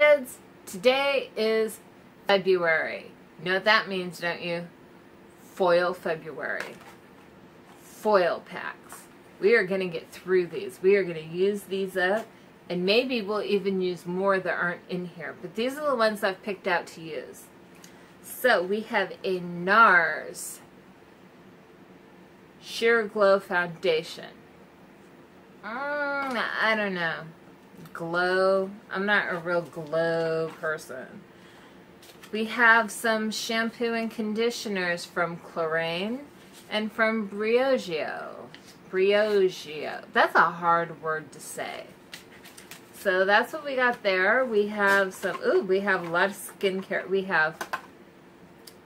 Kids, today is February. You know what that means, don't you? Foil February. Foil packs. We are going to get through these. We are going to use these up, and maybe we'll even use more that aren't in here. But these are the ones I've picked out to use. So we have a NARS Sheer Glow Foundation. Mm, I don't know glow. I'm not a real glow person. We have some shampoo and conditioners from Klorane and from Briogeo. Briogeo. That's a hard word to say. So that's what we got there. We have some, ooh, we have a lot of skincare. We have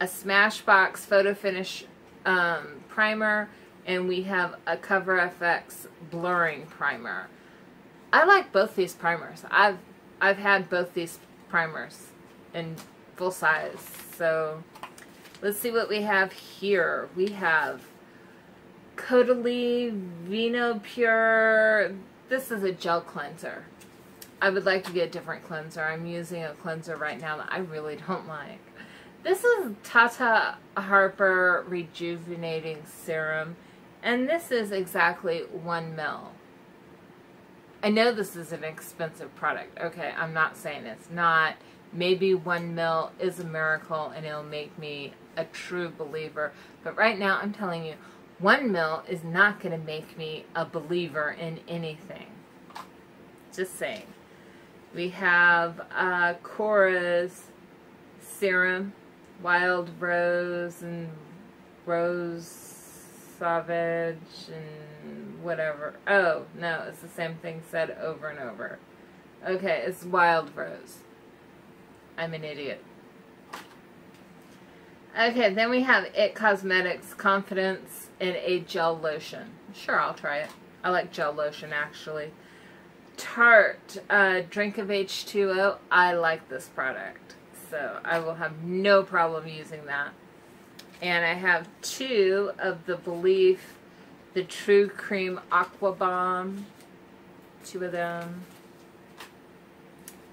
a Smashbox Photo Finish um, primer, and we have a Cover FX blurring primer. I like both these primers. I've I've had both these primers in full size. So let's see what we have here. We have Caudalie Vino Pure. This is a gel cleanser. I would like to get a different cleanser. I'm using a cleanser right now that I really don't like. This is Tata Harper Rejuvenating Serum. And this is exactly one mil. I know this is an expensive product. Okay, I'm not saying it's not. Maybe one mil is a miracle and it'll make me a true believer. But right now, I'm telling you, one mil is not going to make me a believer in anything. Just saying. We have uh, Korres Serum, Wild Rose, and Rose Sauvage, and whatever. Oh, no, it's the same thing said over and over. Okay, it's Wild Rose. I'm an idiot. Okay, then we have It Cosmetics Confidence in a Gel Lotion. Sure, I'll try it. I like gel lotion, actually. Tarte uh, Drink of H2O. I like this product. So I will have no problem using that. And I have two of the belif, the True Cream Aqua Bomb. Two of them.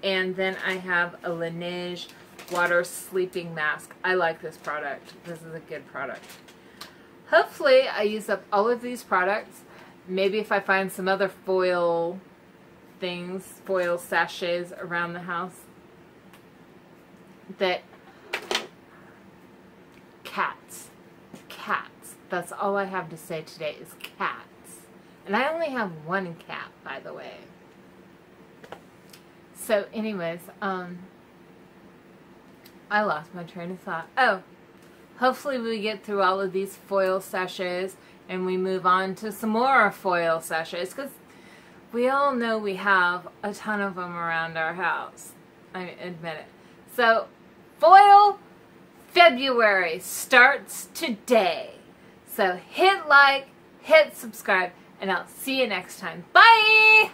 And then I have a Laneige Water Sleeping Mask. I like this product. This is a good product. Hopefully I use up all of these products. Maybe if I find some other foil things, foil sachets around the house that cats. Cats. That's all I have to say today is cats. And I only have one cat, by the way. So anyways, um, I lost my train of thought. Oh, hopefully we get through all of these foil sachets and we move on to some more foil sachets because we all know we have a ton of them around our house. I admit it. So, foil February starts today. So hit like, hit subscribe, and I'll see you next time. Bye!